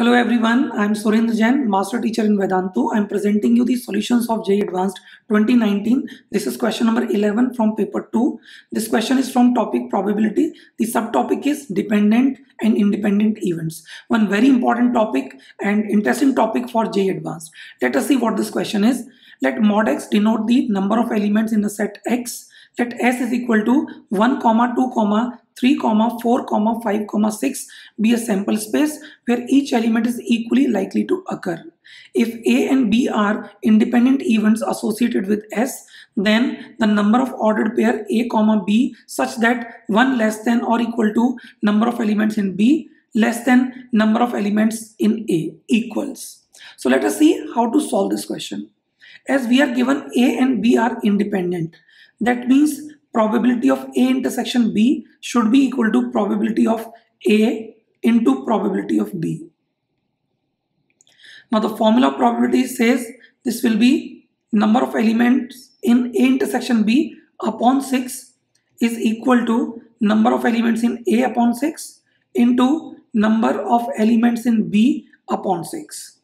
Hello everyone, I am Surendra Jain, Master Teacher in Vedantu. I am presenting you the solutions of JEE Advanced 2019. This is question number 11 from paper 2. This question is from topic probability. The subtopic is dependent and independent events. One very important topic and interesting topic for JEE Advanced. Let us see what this question is. Let mod x denote the number of elements in the set x. Let s is equal to 1 comma 2 comma 3 comma 4 comma 5 comma 6 be a sample space where each element is equally likely to occur. If A and B are independent events associated with S, then the number of ordered pair A comma B such that 1 less than or equal to number of elements in B less than number of elements in A equals. So let us see how to solve this question. As we are given A and B are independent, that means probability of A intersection B should be equal to probability of A into probability of B. Now the formula of probability says this will be number of elements in A intersection B upon 6 is equal to number of elements in A upon 6 into number of elements in B upon 6.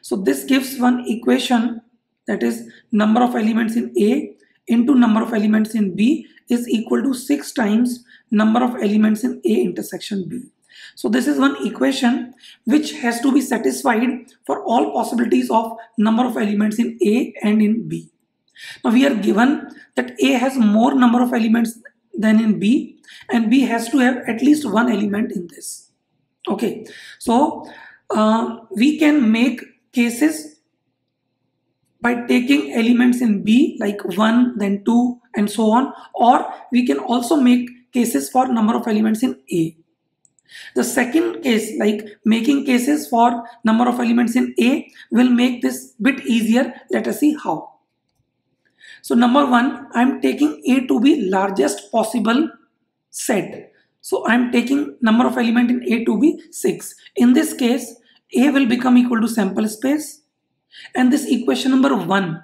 So this gives one equation that is number of elements in A into number of elements in B is equal to 6 times number of elements in A intersection B. So this is one equation which has to be satisfied for all possibilities of number of elements in A and in B. Now we are given that A has more number of elements than in B and B has to have at least one element in this. Okay, so uh, we can make cases by taking elements in B like 1 then 2 and so on or we can also make cases for number of elements in A. The second case like making cases for number of elements in A will make this bit easier. Let us see how. So number one, I'm taking A to be largest possible set. So I'm taking number of element in A to be 6. In this case, A will become equal to sample space and this equation number 1,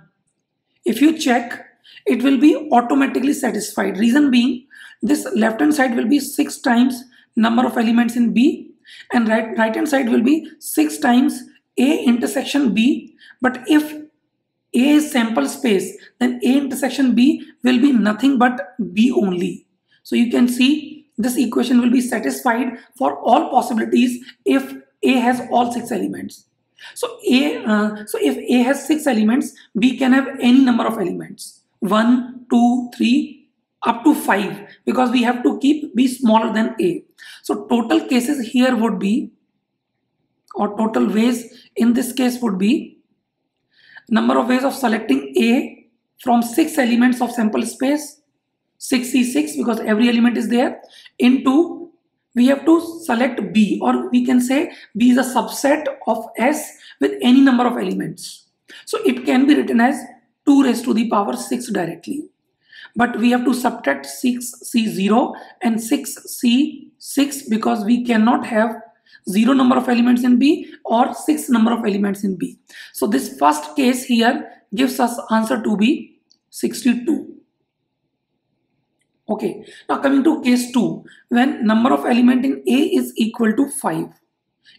if you check, it will be automatically satisfied. Reason being, this left hand side will be 6 times number of elements in B and right, right hand side will be 6 times A intersection B. But if A is sample space, then A intersection B will be nothing but B only. So you can see this equation will be satisfied for all possibilities if A has all 6 elements. So A, uh, so if A has six elements, B can have any number of elements. One, two, three, up to five because we have to keep B smaller than A. So total cases here would be or total ways in this case would be number of ways of selecting A from six elements of sample space 6C6 because every element is there into we have to select B or we can say B is a subset of S with any number of elements. So it can be written as 2 raised to the power 6 directly. But we have to subtract 6C0 and 6C6 because we cannot have 0 number of elements in B or 6 number of elements in B. So this first case here gives us answer to be 62. Okay, now coming to case 2, when number of element in A is equal to 5.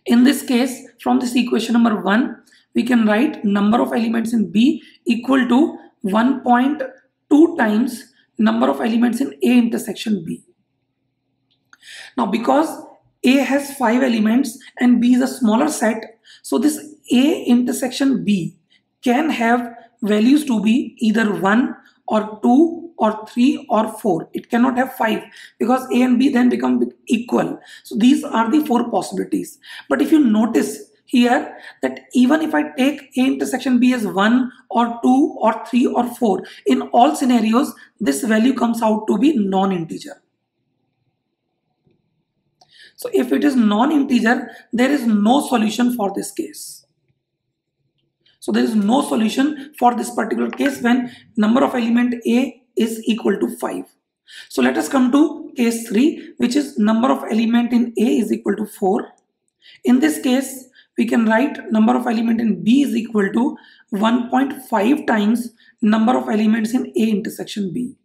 In this case, from this equation number 1, we can write number of elements in B equal to 1.2 times number of elements in A intersection B. Now because A has 5 elements and B is a smaller set, so this A intersection B can have values to be either 1 or 2 or 3 or 4 it cannot have 5 because a and b then become equal. So these are the four possibilities. But if you notice here that even if I take A intersection B as 1 or 2 or 3 or 4 in all scenarios this value comes out to be non-integer. So if it is non-integer there is no solution for this case. So there is no solution for this particular case when number of element A is equal to 5. So let us come to case 3 which is number of element in A is equal to 4. In this case we can write number of element in B is equal to 1.5 times number of elements in A intersection B.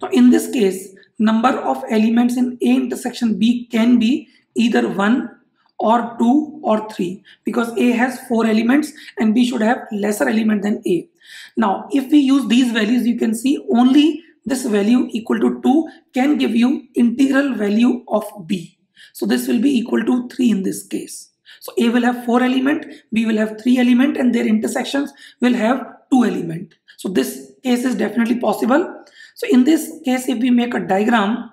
Now in this case number of elements in A intersection B can be either 1 or 2 or 3 because A has 4 elements and B should have lesser element than A. Now if we use these values you can see only this value equal to 2 can give you integral value of B. So this will be equal to 3 in this case. So A will have 4 element, B will have 3 element and their intersections will have 2 element. So this case is definitely possible. So in this case if we make a diagram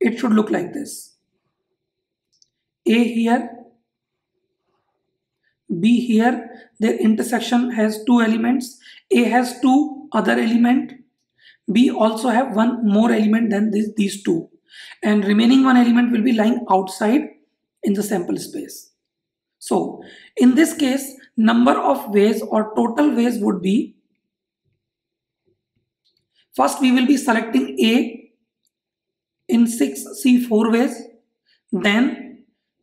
it should look like this. A here, B here, their intersection has two elements. A has two other element. B also have one more element than this, these two. And remaining one element will be lying outside in the sample space. So in this case, number of ways or total ways would be first we will be selecting A in 6C4 ways. Then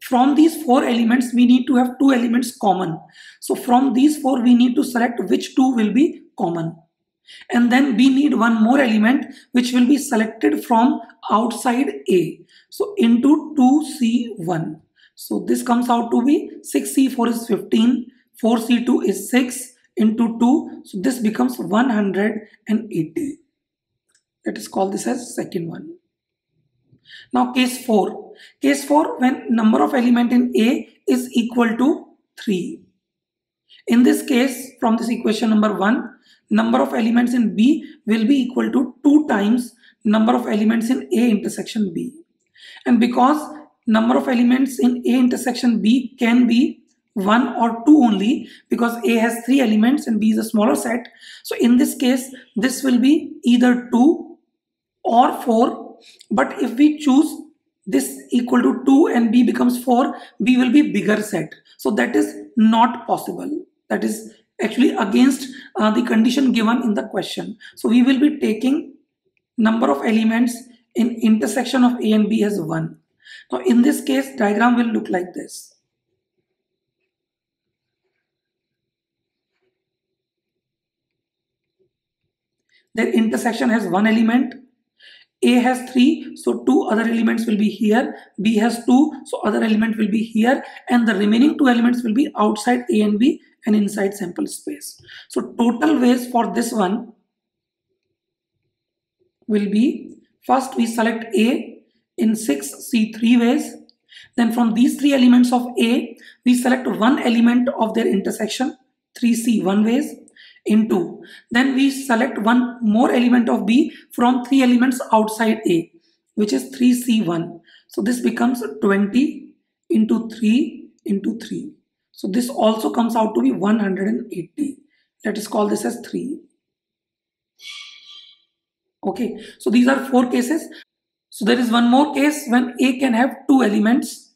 from these four elements, we need to have two elements common. So from these four, we need to select which two will be common. And then we need one more element which will be selected from outside A. So into 2C1. So this comes out to be 6C4 is 15, 4C2 is 6 into 2. So this becomes 180. Let us call this as second one. Now case 4. Case 4 when number of element in A is equal to 3. In this case from this equation number 1 number of elements in B will be equal to 2 times number of elements in A intersection B. And because number of elements in A intersection B can be 1 or 2 only because A has 3 elements and B is a smaller set. So in this case this will be either 2 or 4 but if we choose this equal to 2 and b becomes 4 b will be bigger set. So that is not possible. That is actually against uh, the condition given in the question. So we will be taking number of elements in intersection of a and b as 1 now in this case diagram will look like this. Their intersection has one element a has 3, so two other elements will be here. B has 2, so other element will be here. And the remaining two elements will be outside A and B and inside sample space. So total ways for this one will be, first we select A in 6 C3 ways. Then from these three elements of A, we select one element of their intersection, 3C1 ways into. Then we select one more element of B from three elements outside A, which is 3C1. So this becomes 20 into 3 into 3. So this also comes out to be 180. Let us call this as 3. Okay, so these are four cases. So there is one more case when A can have two elements.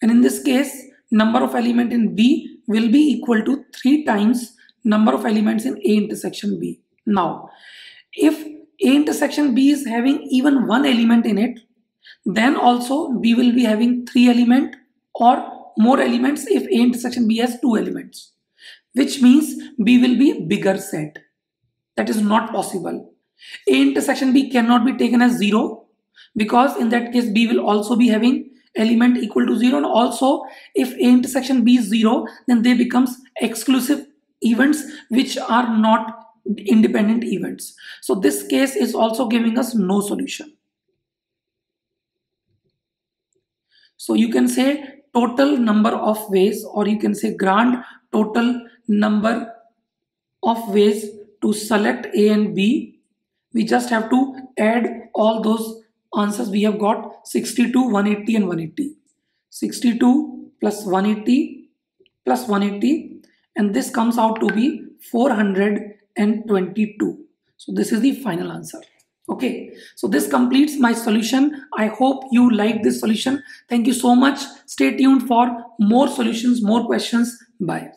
And in this case, number of element in B will be equal to 3 times number of elements in A intersection B. Now, if A intersection B is having even one element in it, then also B will be having three element or more elements if A intersection B has two elements, which means B will be bigger set. That is not possible. A intersection B cannot be taken as zero because in that case B will also be having element equal to zero and also if A intersection B is zero then they becomes exclusive events which are not independent events. So this case is also giving us no solution. So you can say total number of ways or you can say grand total number of ways to select A and B. We just have to add all those answers we have got 62, 180 and 180. 62 plus 180 plus 180 and this comes out to be 422 so this is the final answer. Okay. So this completes my solution. I hope you like this solution. Thank you so much. Stay tuned for more solutions more questions. Bye